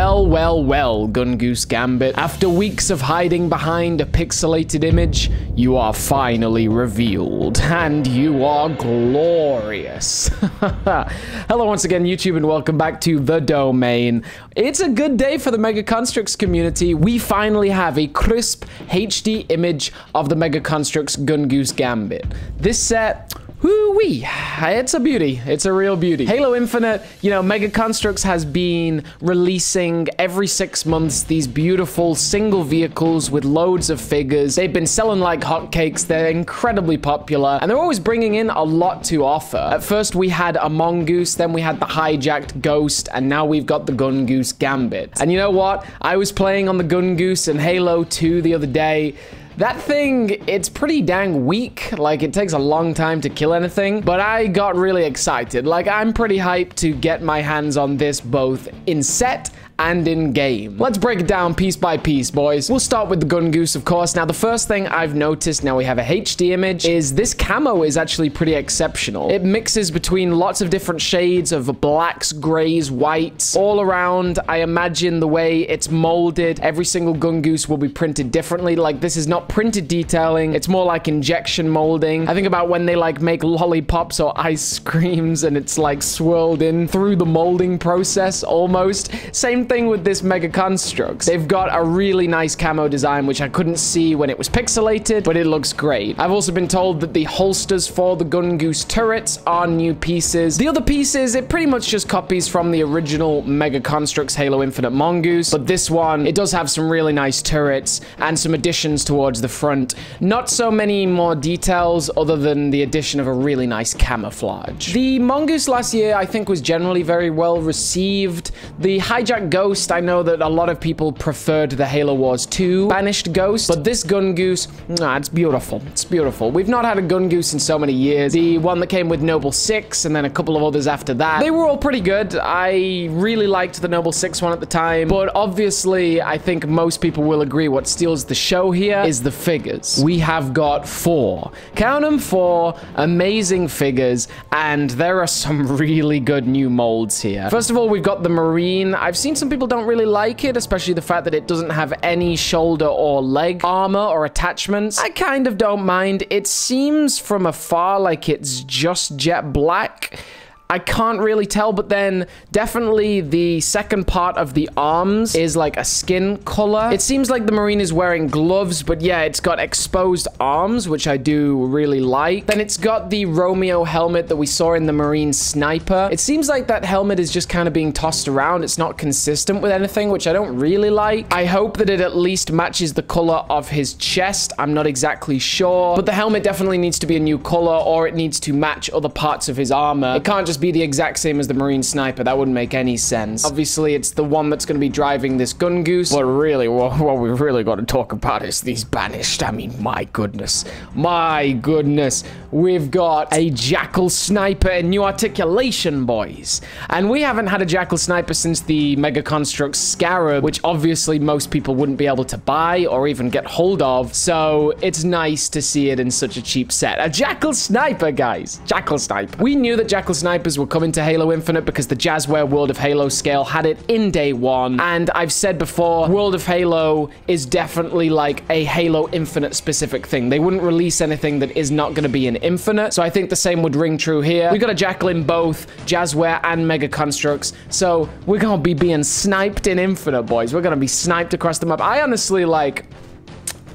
Well, well, well, Gungoose Gambit. After weeks of hiding behind a pixelated image, you are finally revealed. And you are glorious. Hello once again, YouTube, and welcome back to The Domain. It's a good day for the Mega Construx community. We finally have a crisp HD image of the Mega Construx Gungoose Gambit. This set Woo-wee. It's a beauty. It's a real beauty. Halo Infinite, you know, Mega Construx has been releasing every six months these beautiful single vehicles with loads of figures. They've been selling like hotcakes. They're incredibly popular, and they're always bringing in a lot to offer. At first, we had a Mongoose, then we had the hijacked Ghost, and now we've got the Gungoose Gambit. And you know what? I was playing on the Gungoose in Halo 2 the other day, that thing, it's pretty dang weak. Like, it takes a long time to kill anything. But I got really excited. Like, I'm pretty hyped to get my hands on this both in set and in game. Let's break it down piece by piece, boys. We'll start with the Gungoose, of course. Now, the first thing I've noticed, now we have a HD image, is this camo is actually pretty exceptional. It mixes between lots of different shades of blacks, grays, whites, all around. I imagine the way it's molded, every single Gungoose will be printed differently. Like, this is not printed detailing. It's more like injection molding. I think about when they, like, make lollipops or ice creams and it's, like, swirled in through the molding process, almost. Same thing with this Mega Construx. They've got a really nice camo design, which I couldn't see when it was pixelated, but it looks great. I've also been told that the holsters for the Gungoose turrets are new pieces. The other pieces, it pretty much just copies from the original Mega Construx Halo Infinite Mongoose, but this one, it does have some really nice turrets and some additions towards the front. Not so many more details other than the addition of a really nice camouflage. The Mongoose last year, I think, was generally very well received. The Hijack Ghost, I know that a lot of people preferred the Halo Wars 2 Banished Ghost, but this Gungoose, nah, it's beautiful. It's beautiful. We've not had a Gungoose in so many years. The one that came with Noble 6 and then a couple of others after that, they were all pretty good. I really liked the Noble 6 one at the time, but obviously, I think most people will agree what steals the show here is the figures. We have got four. Count them four amazing figures, and there are some really good new molds here. First of all, we've got the Marine. I've seen some people don't really like it, especially the fact that it doesn't have any shoulder or leg armor or attachments. I kind of don't mind. It seems from afar like it's just jet black. I can't really tell, but then definitely the second part of the arms is like a skin color. It seems like the Marine is wearing gloves, but yeah, it's got exposed arms, which I do really like. Then it's got the Romeo helmet that we saw in the Marine Sniper. It seems like that helmet is just kind of being tossed around. It's not consistent with anything, which I don't really like. I hope that it at least matches the color of his chest. I'm not exactly sure, but the helmet definitely needs to be a new color or it needs to match other parts of his armor. It can't just be the exact same as the Marine Sniper. That wouldn't make any sense. Obviously, it's the one that's going to be driving this Gungoose. But really, what, what we really got to talk about is these banished. I mean, my goodness. My goodness. We've got a Jackal Sniper and new articulation, boys. And we haven't had a Jackal Sniper since the Mega Construx Scarab, which obviously most people wouldn't be able to buy or even get hold of. So it's nice to see it in such a cheap set. A Jackal Sniper, guys. Jackal Sniper. We knew that Jackal Snipers were coming to Halo Infinite because the Jazwares World of Halo scale had it in day one. And I've said before, World of Halo is definitely like a Halo Infinite specific thing. They wouldn't release anything that is not going to be in Infinite. So I think the same would ring true here. We got a Jackal in both Jazwares and Mega Construx. So we're going to be being sniped in Infinite, boys. We're going to be sniped across the map. I honestly like...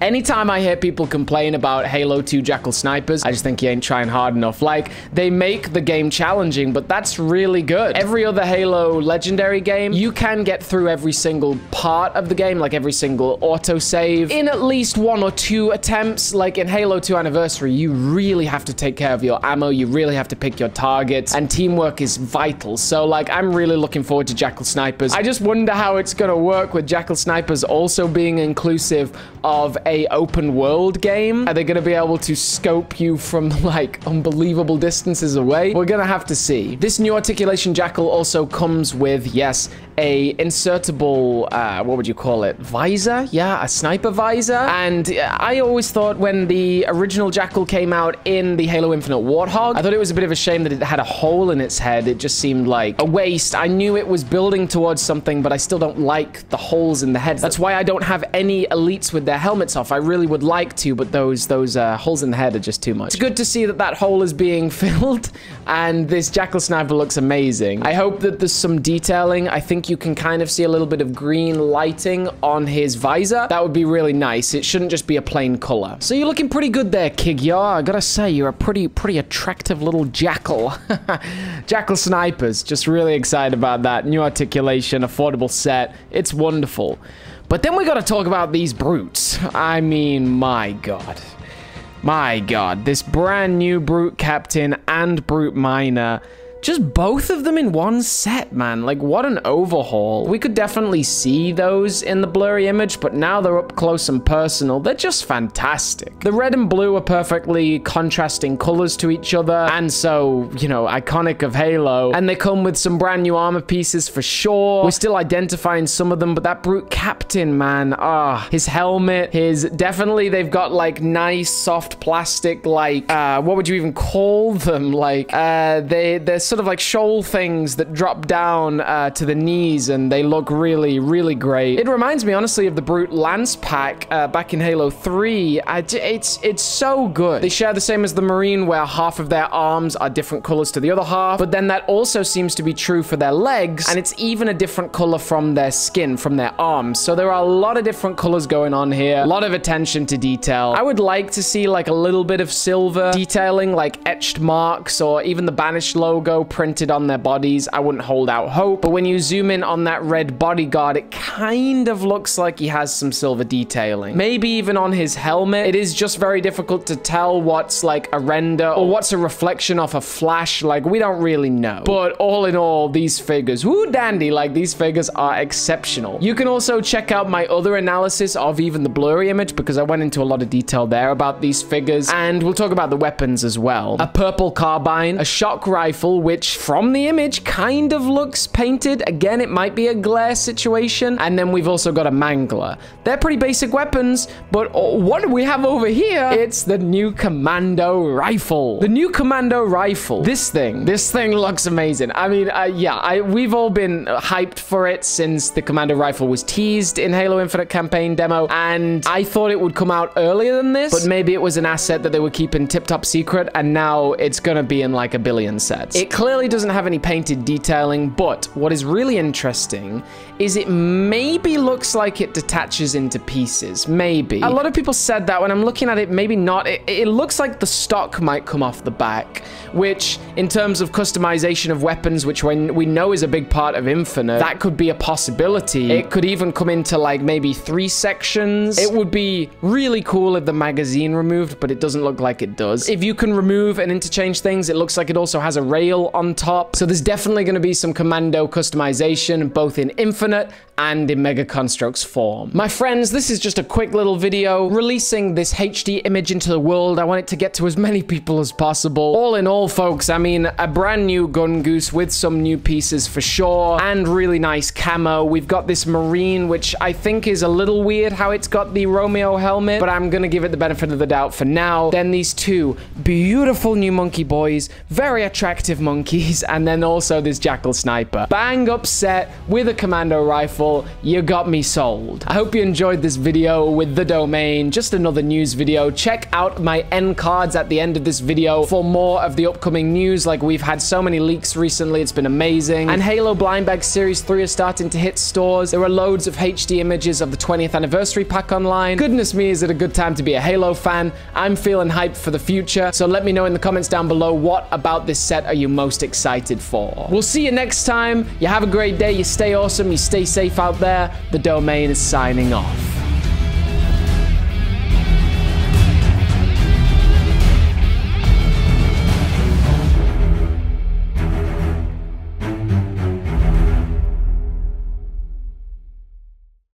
Anytime I hear people complain about Halo 2 Jackal Snipers, I just think you ain't trying hard enough. Like, they make the game challenging, but that's really good. Every other Halo Legendary game, you can get through every single part of the game, like every single autosave, in at least one or two attempts. Like in Halo 2 Anniversary, you really have to take care of your ammo, you really have to pick your targets, and teamwork is vital. So, like, I'm really looking forward to Jackal Snipers. I just wonder how it's gonna work with Jackal Snipers also being inclusive of a open world game? Are they going to be able to scope you from like unbelievable distances away? We're going to have to see. This new articulation jackal also comes with, yes, a insertable, uh, what would you call it? Visor? Yeah, a sniper visor. And I always thought when the original Jackal came out in the Halo Infinite Warthog, I thought it was a bit of a shame that it had a hole in its head. It just seemed like a waste. I knew it was building towards something, but I still don't like the holes in the heads. That's why I don't have any elites with their helmets off. I really would like to, but those those uh, holes in the head are just too much. It's good to see that that hole is being filled, and this Jackal Sniper looks amazing. I hope that there's some detailing. I think you can kind of see a little bit of green lighting on his visor. That would be really nice. It shouldn't just be a plain color. So you're looking pretty good there, Kig-Yar. I gotta say, you're a pretty, pretty attractive little jackal. jackal snipers. Just really excited about that. New articulation, affordable set. It's wonderful. But then we gotta talk about these brutes. I mean, my god. My god, this brand new Brute Captain and Brute Minor just both of them in one set, man. Like, what an overhaul. We could definitely see those in the blurry image, but now they're up close and personal. They're just fantastic. The red and blue are perfectly contrasting colors to each other, and so, you know, iconic of Halo. And they come with some brand new armor pieces for sure. We're still identifying some of them, but that Brute Captain, man, ah, his helmet, his, definitely they've got like nice soft plastic, like, uh, what would you even call them? Like, uh, they, they're sort of like shoal things that drop down uh, to the knees and they look really, really great. It reminds me, honestly, of the Brute Lance pack uh, back in Halo 3. it's, it's so good. They share the same as the Marine where half of their arms are different colors to the other half, but then that also seems to be true for their legs and it's even a different color from their skin, from their arms. So there are a lot of different colors going on here. A lot of attention to detail. I would like to see like a little bit of silver detailing, like etched marks or even the Banished logo printed on their bodies, I wouldn't hold out hope. But when you zoom in on that red bodyguard, it kind of looks like he has some silver detailing. Maybe even on his helmet. It is just very difficult to tell what's like a render or what's a reflection off a flash. Like, we don't really know. But all in all, these figures, whoo dandy, like these figures are exceptional. You can also check out my other analysis of even the blurry image because I went into a lot of detail there about these figures. And we'll talk about the weapons as well. A purple carbine, a shock rifle, which from the image kind of looks painted. Again, it might be a glare situation. And then we've also got a mangler. They're pretty basic weapons, but what do we have over here? It's the new commando rifle. The new commando rifle. This thing, this thing looks amazing. I mean, uh, yeah, I, we've all been hyped for it since the commando rifle was teased in Halo Infinite campaign demo. And I thought it would come out earlier than this, but maybe it was an asset that they were keeping tip top secret. And now it's going to be in like a billion sets. It clearly doesn't have any painted detailing, but what is really interesting is it maybe looks like it detaches into pieces. Maybe. A lot of people said that when I'm looking at it, maybe not. It, it looks like the stock might come off the back, which in terms of customization of weapons, which when we know is a big part of Infinite, that could be a possibility. It could even come into like maybe three sections. It would be really cool if the magazine removed, but it doesn't look like it does. If you can remove and interchange things, it looks like it also has a rail on top. So there's definitely going to be some commando customization, both in Infinite and in Mega Construx form. My friends, this is just a quick little video releasing this HD image into the world. I want it to get to as many people as possible. All in all, folks, I mean, a brand new Gungoose with some new pieces for sure, and really nice camo. We've got this Marine, which I think is a little weird how it's got the Romeo helmet, but I'm gonna give it the benefit of the doubt for now. Then these two beautiful new monkey boys, very attractive monkeys, and then also this Jackal Sniper. Bang up set with a commando rifle, you got me sold. I hope you enjoyed this video with the domain, just another news video. Check out my end cards at the end of this video for more of the upcoming news. Like we've had so many leaks recently, it's been amazing. And Halo Blind Bag Series 3 is starting to hit stores. There are loads of HD images of the 20th anniversary pack online. Goodness me, is it a good time to be a Halo fan? I'm feeling hyped for the future. So let me know in the comments down below what about this set are you most excited for. We'll see you next time. You have a great day. You stay awesome. You stay safe out there. The domain is signing off.